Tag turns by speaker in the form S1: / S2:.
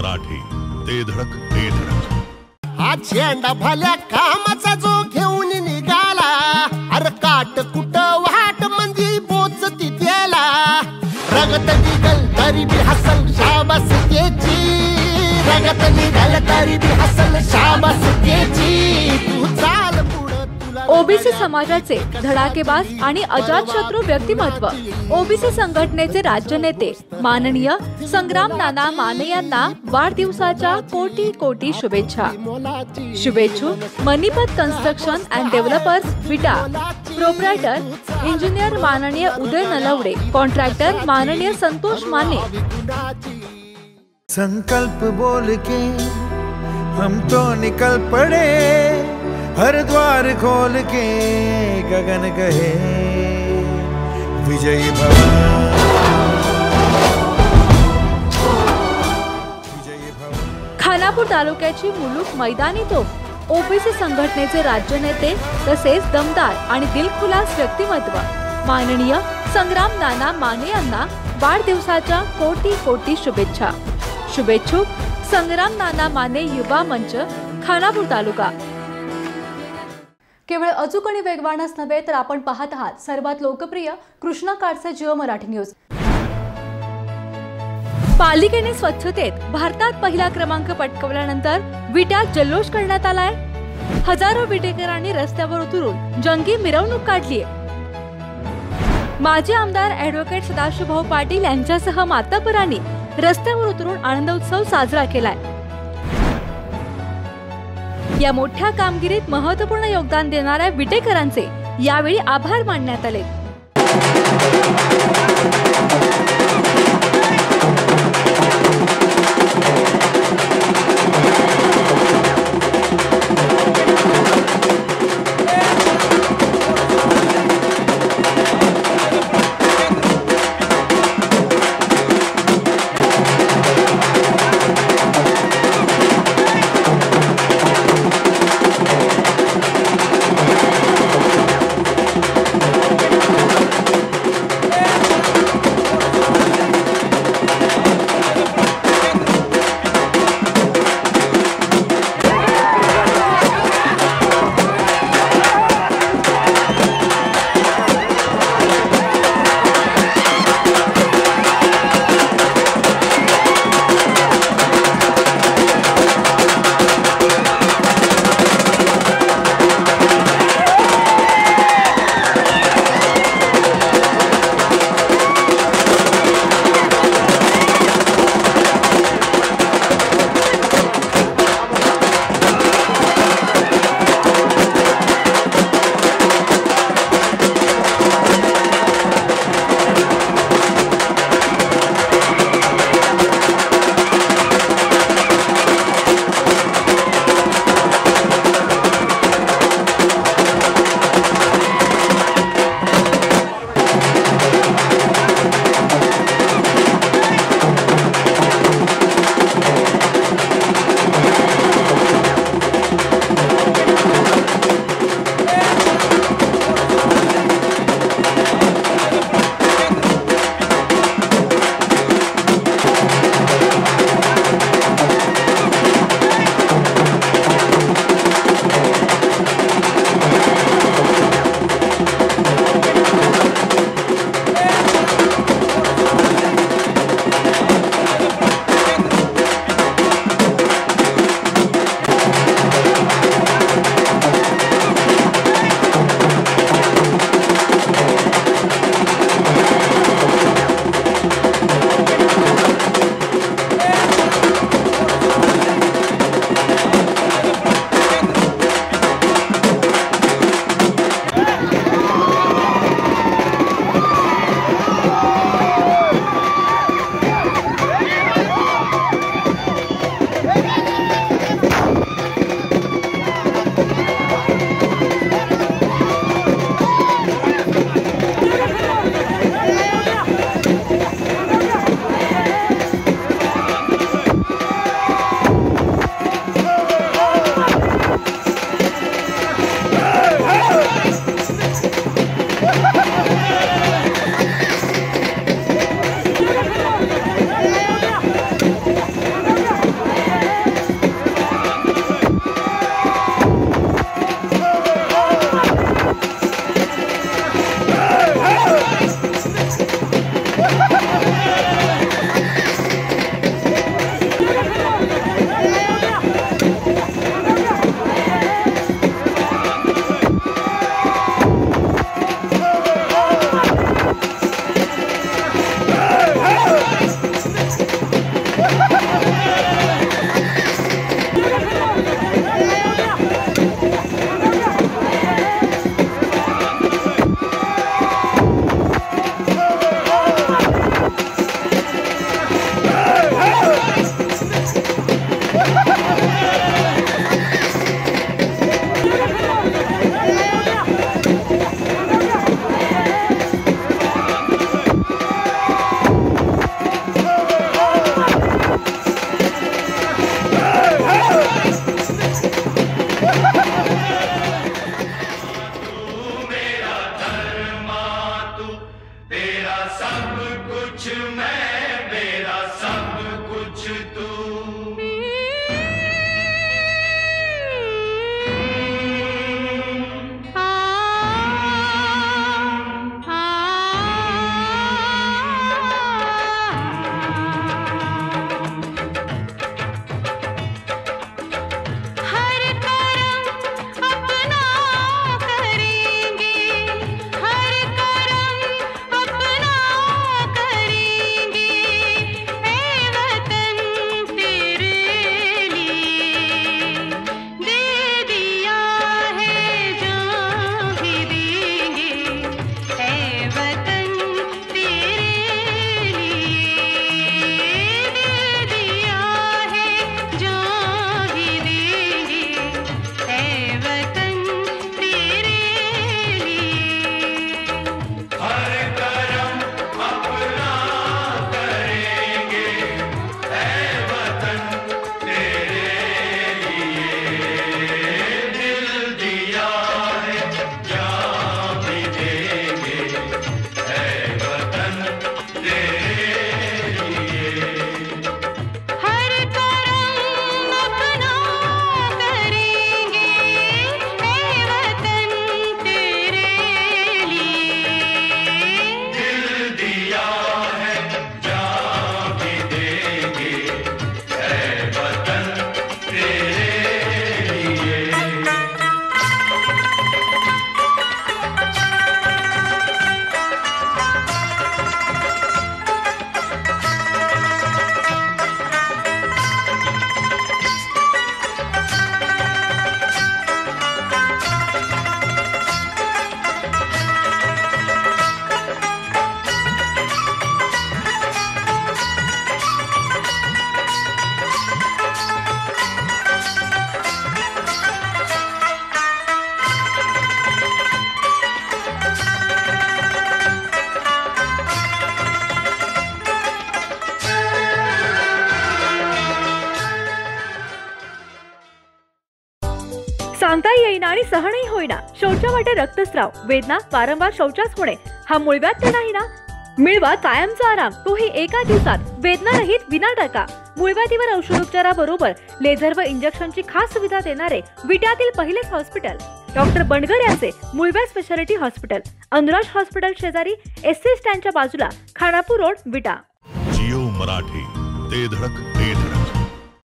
S1: मराठी. ते धडक ते धडक.
S2: हा झेंडा भल्या कामाचा जो घेऊन निघाला अरे काट कुट वाट म्हणजे पोचती त्याला रगत निघल तरी बी हसल शाबास त्याची. रगत निघल तरी बी हसल शाबास त्याची. तू चाल
S3: ओबीसी समाजाचे धडाकेबाज आणि अजातशत्रू व्यक्तिमत्व. ओबीसी संघटनेचे राज्य नेते माननीय संग्राम नाना माने यांना वाढदिवसाच्या कोटी कोटी शुभेच्छा.
S2: शुभेच्छू
S3: Manipat Manipat construction and developers Vita. Proprietor engineer माननीय उदय नलवडे. कॉन्ट्रॅक्टर माननीय संतोष माने.
S4: संकल्प बोल के हम तो निकल पड़े. हर द्वार खोल के गगन कहे, विजयी भव विजयी भव
S3: खानापूर तालुक्याची मुलूक मैदानी तोफ. ओबीसी संघटनेचे राज्य नेते तसेच दमदार आणि दिलखुलास व्यक्तिमत्व. माननीय संग्राम नाना माने यांना वाढदिवसाच्या कोटी कोटी शुभेच्छा. शुभेच्छुक संग्राम नाना माने युवा मंच, खानापूर तालुका.
S5: केवळ अचूक आणि वेगवानच नव्हे तर आपण पाहत आहात सर्वात लोकप्रिय कृष्णा काडचे जिओ मराठी न्यूज.
S3: पालिकेने स्वच्छतेत भारतात पहिला क्रमांक पटकवल्यानंतर विट्यात जल्लोष करण्यात आलाय. हजारो विटेकरांनी रस्त्यावर उतरून जंगी मिरवणूक काढली माजी आमदार ऍडव्होकेट सदाशिवभाऊ पाटील यांच्यासह मातापरांनी रस्त्यावर उतरून आनंदोत्सव साजरा केलाय. या मोठ्या कामगिरीत महत्त्वपूर्ण योगदान देणाऱ्या विटेकरांचे यावेळी आभार मानण्यात आले. सांगता येईना आणि सहनही होईना. शौचा वाटे रक्तस्राव. वेदना वारंवार शौचास होणे. हा मुळव्यात तर नाही ना? मिळवा कायमचा आराम. तोही एका दिवसात. वेदना रहित विना टाका मुळव्याधीवर औषधोपचाराबरोबर लेझर व इंजेक्शनची खास सुविधा देणारे विट्यातील पहिलेच हॉस्पिटल. डॉक्टर बंडगर यांचे मुळव्या स्पेशालिटी हॉस्पिटल. अनुराज हॉस्पिटल शेजारी एस सी स्टँडच्या बाजूला खानापूर रोड विटा.
S1: जिओ मराठी. ते धडक ते